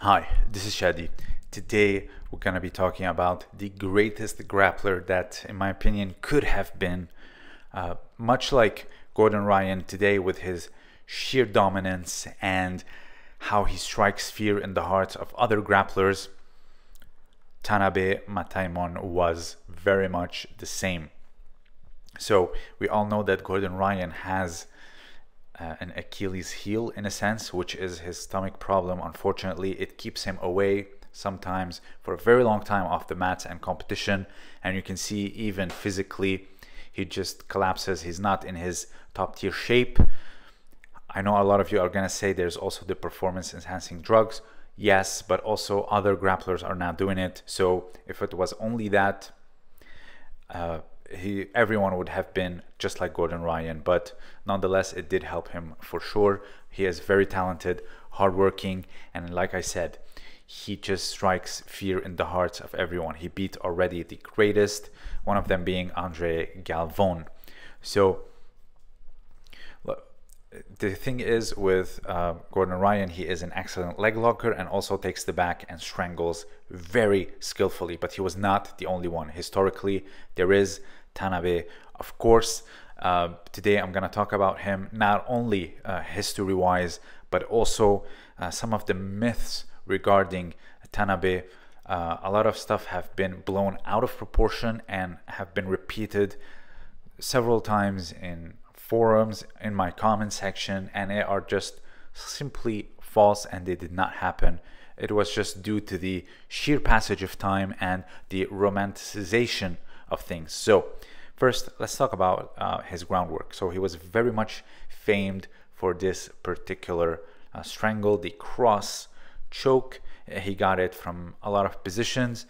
Hi, this is Chadi. Today we're going to be talking about the greatest grappler that, in my opinion, could have been. Uh, much like Gordon Ryan today, with his sheer dominance and how he strikes fear in the hearts of other grapplers, Tanabe Mataemon was very much the same. So we all know that Gordon Ryan has uh, an Achilles heel in a sense, which is his stomach problem. Unfortunately, it keeps him away sometimes for a very long time off the mats and competition. And you can see even physically, he just collapses. He's not in his top tier shape. I know a lot of you are going to say there's also the performance enhancing drugs. Yes, but also other grapplers are now doing it. So if it was only that, uh, he everyone would have been just like Gordon Ryan, but nonetheless, it did help him for sure. He is very talented, hardworking, and like I said, he just strikes fear in the hearts of everyone. He beat already the greatest, one of them being Andre Galvão. So the thing is with uh, Gordon Ryan, he is an excellent leg locker and also takes the back and strangles very skillfully. But he was not the only one. Historically, there is Tanabe, of course. Uh, today, I'm going to talk about him not only uh, history wise, but also uh, some of the myths regarding Tanabe. Uh, a lot of stuff have been blown out of proportion and have been repeated several times in forums in my comment section and they are just simply false and they did not happen. It was just due to the sheer passage of time and the romanticization of things. So, first, let's talk about uh, his groundwork. So, he was very much famed for this particular uh, strangle, the cross choke. He got it from a lot of positions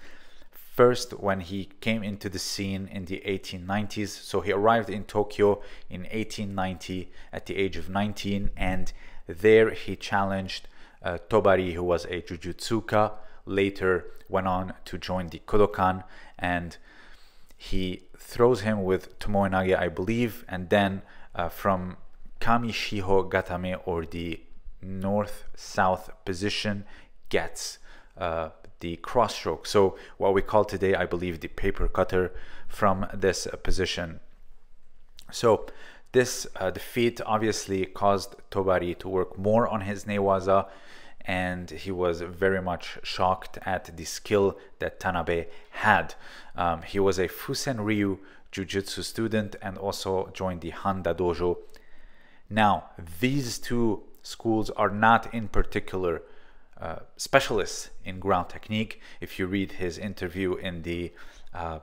first when he came into the scene in the 1890s. So he arrived in Tokyo in 1890 at the age of 19, and there he challenged uh, Tobari, who was a Jujutsuka. Later went on to join the Kodokan, and he throws him with Tomoenage, I believe, and then uh, from Kami Shiho Gatame or the north-south position gets uh, the cross stroke. So what we call today, I believe, the paper cutter from this position. So this uh, defeat obviously caused Tobari to work more on his newaza and he was very much shocked at the skill that Tanabe had. Um, he was a Fusen Ryu Jiu-Jitsu student and also joined the Handa Dojo. Now, these two schools are not in particular uh, specialists in ground technique. If you read his interview in the uh,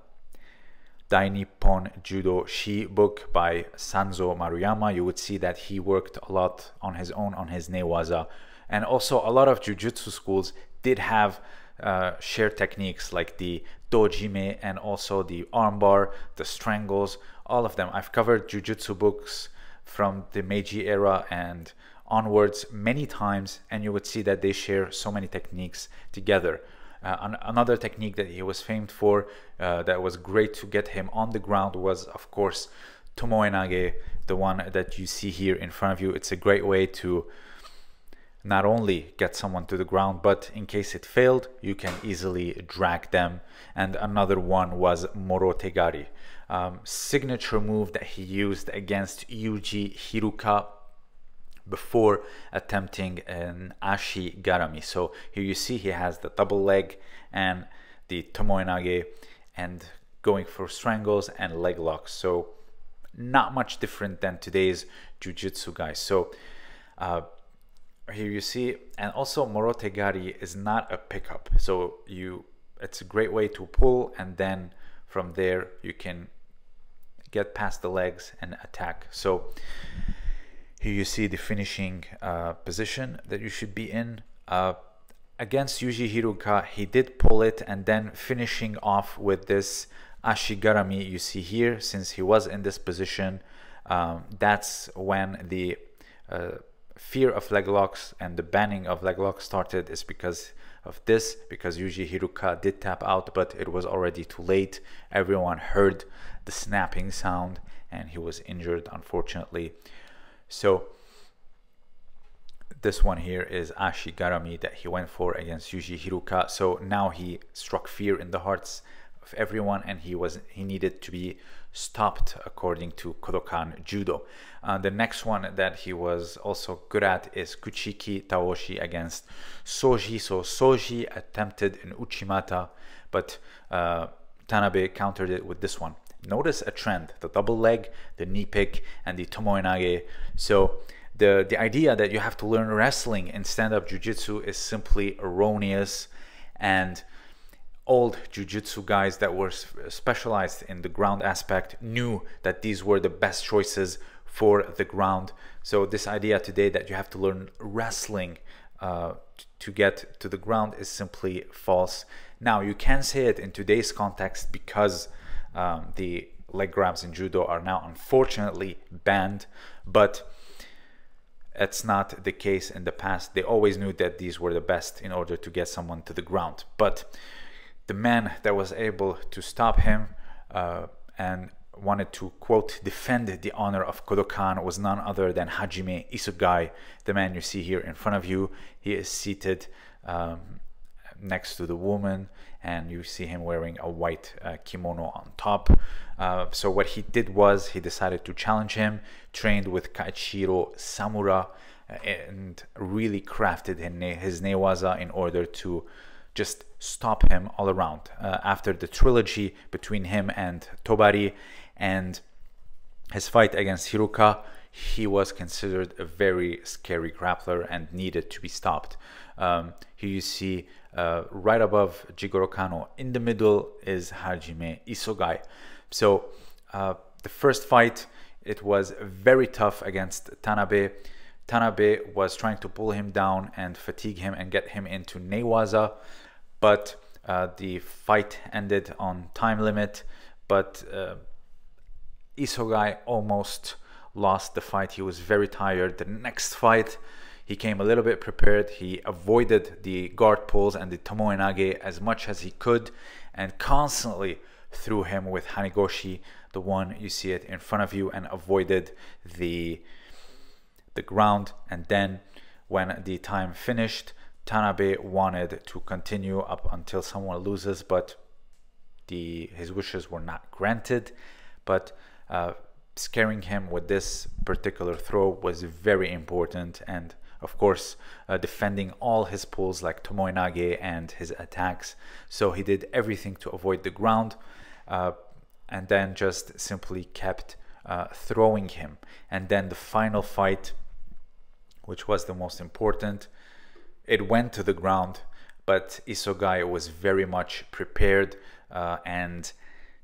Dai Nippon Judo Shi book by Sanzo Maruyama, you would see that he worked a lot on his own on his newaza. And also, a lot of jujitsu schools did have uh, shared techniques like the dojime and also the armbar, the strangles, all of them. I've covered jujitsu books from the Meiji era and onwards many times and you would see that they share so many techniques together. Uh, an another technique that he was famed for uh, that was great to get him on the ground was of course Tomoenage, the one that you see here in front of you. It's a great way to not only get someone to the ground, but in case it failed, you can easily drag them. And another one was Morotegari, um, signature move that he used against Yuji Hiruka before attempting an ashi garami. So here you see he has the double leg and the tomoenage and going for strangles and leg locks. So not much different than today's jujitsu guys. So uh, here you see, and also morotegari is not a pickup. So you, it's a great way to pull and then from there you can get past the legs and attack. So here you see the finishing uh, position that you should be in. Uh, against Yuji Hiruka, he did pull it and then finishing off with this Ashigarami you see here, since he was in this position, um, that's when the uh, fear of leg locks and the banning of leg locks started is because of this, because Yuji Hiruka did tap out, but it was already too late. Everyone heard the snapping sound and he was injured, unfortunately. So this one here is Ashigarami that he went for against Yuji Hiruka. So now he struck fear in the hearts of everyone and he was he needed to be stopped according to Kodokan Judo. Uh, the next one that he was also good at is Kuchiki Taoshi against Soji. So Soji attempted an Uchimata, but uh, Tanabe countered it with this one. Notice a trend, the double leg, the knee pick, and the tomoenage. So the, the idea that you have to learn wrestling in stand-up jiu-jitsu is simply erroneous. And old jiu-jitsu guys that were specialized in the ground aspect knew that these were the best choices for the ground. So this idea today that you have to learn wrestling uh, to get to the ground is simply false. Now you can say it in today's context because um, the leg grabs in judo are now unfortunately banned but that's not the case in the past they always knew that these were the best in order to get someone to the ground but the man that was able to stop him uh, and wanted to quote defend the honor of Kodokan was none other than Hajime Isogai, the man you see here in front of you. He is seated um, next to the woman, and you see him wearing a white uh, kimono on top. Uh, so what he did was he decided to challenge him, trained with Kaichiro Samura, uh, and really crafted his newaza in order to just stop him all around. Uh, after the trilogy between him and Tobari and his fight against Hiruka, he was considered a very scary grappler and needed to be stopped. Um, here you see uh, right above Jigoro Kano, in the middle is Hajime Isogai. So uh, the first fight, it was very tough against Tanabe. Tanabe was trying to pull him down and fatigue him and get him into Newaza but uh, the fight ended on time limit. But uh, Isogai almost lost the fight. He was very tired. The next fight, he came a little bit prepared. He avoided the guard pulls and the tomoenage as much as he could and constantly threw him with Hanigoshi, the one you see it in front of you, and avoided the the ground. And then when the time finished, Tanabe wanted to continue up until someone loses, but the his wishes were not granted. But uh, scaring him with this particular throw was very important, and of course, uh, defending all his pulls like Tomoenage and his attacks. So he did everything to avoid the ground, uh, and then just simply kept uh, throwing him. And then the final fight, which was the most important it went to the ground, but Isogai was very much prepared uh, and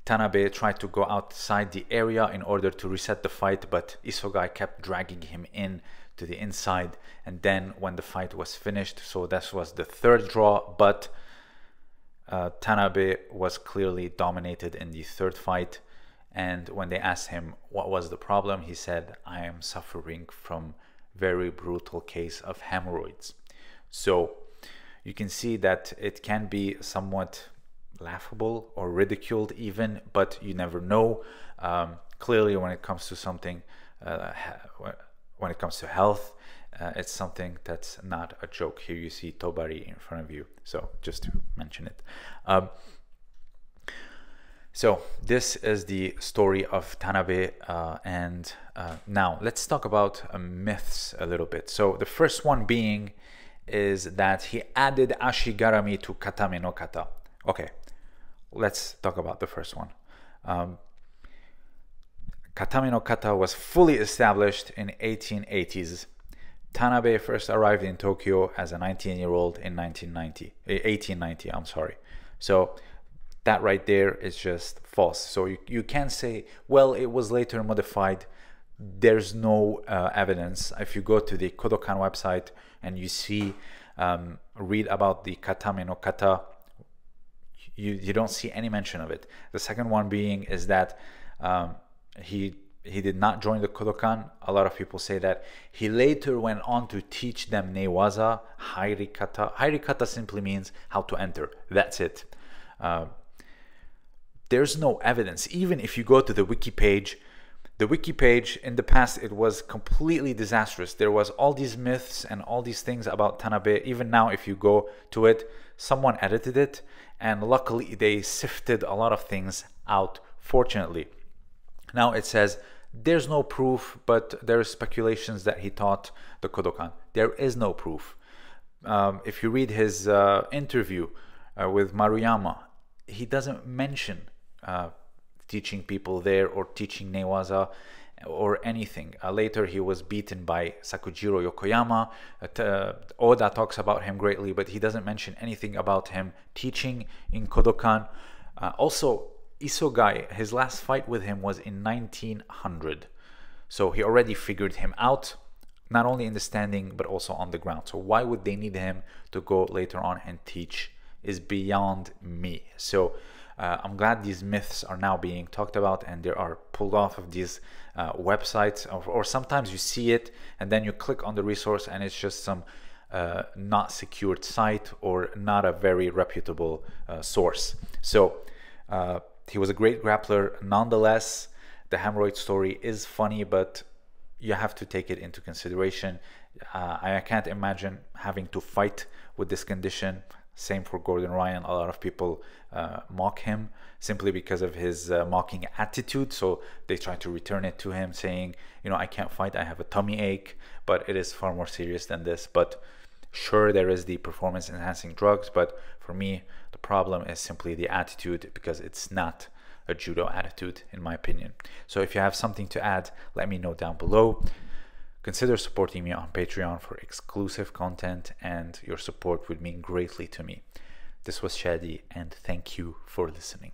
Tanabe tried to go outside the area in order to reset the fight, but Isogai kept dragging him in to the inside. And then when the fight was finished, so this was the third draw, but uh, Tanabe was clearly dominated in the third fight. And when they asked him what was the problem, he said, I am suffering from very brutal case of hemorrhoids. So you can see that it can be somewhat laughable or ridiculed even, but you never know. Um, clearly, when it comes to something, uh, when it comes to health, uh, it's something that's not a joke. Here you see Tobari in front of you. So just to mention it. Um, so this is the story of Tanabe, uh, and uh, now let's talk about uh, myths a little bit. So the first one being is that he added Ashigarami to Katame no Kata. Okay, let's talk about the first one. Um, no Kata was fully established in 1880s. Tanabe first arrived in Tokyo as a 19-year-old in 1990, 1890. I'm sorry. So that right there is just false. So you, you can't say, well, it was later modified. There's no uh, evidence. If you go to the Kodokan website, and you see um, read about the katame no kata you, you don't see any mention of it the second one being is that um, he he did not join the Kodokan. A lot of people say that he later went on to teach them Newaza, Hairi Kata. Hairi Kata simply means how to enter. That's it. Uh, there's no evidence. Even if you go to the wiki page, the wiki page in the past it was completely disastrous. There was all these myths and all these things about tanabe. Even now if you go to it someone edited it and luckily they sifted a lot of things out fortunately. Now it says there's no proof but there is speculations that he taught the kodokan. There is no proof. Um, if you read his uh, interview uh, with maruyama he doesn't mention uh, teaching people there or teaching Newaza or anything. Uh, later, he was beaten by Sakujiro Yokoyama. Uh, Oda talks about him greatly, but he doesn't mention anything about him teaching in Kodokan. Uh, also, Isogai, his last fight with him was in 1900. So he already figured him out, not only in the standing, but also on the ground. So why would they need him to go later on and teach is beyond me. So uh, I'm glad these myths are now being talked about and they are pulled off of these uh, websites, or, or, sometimes you see it and then you click on the resource and it's just some uh, not secured site or not a very reputable uh, source. So uh, he was a great grappler. Nonetheless, the hemorrhoid story is funny, but you have to take it into consideration. Uh, I can't imagine having to fight with this condition same for Gordon Ryan. A lot of people uh, mock him simply because of his uh, mocking attitude. So they try to return it to him, saying, you know, I can't fight. I have a tummy ache. But it is far more serious than this. But sure, there is the performance enhancing drugs. But for me, the problem is simply the attitude because it's not a judo attitude, in my opinion. So if you have something to add, let me know down below. Consider supporting me on Patreon for exclusive content, and your support would mean greatly to me. This was Chadi, and thank you for listening.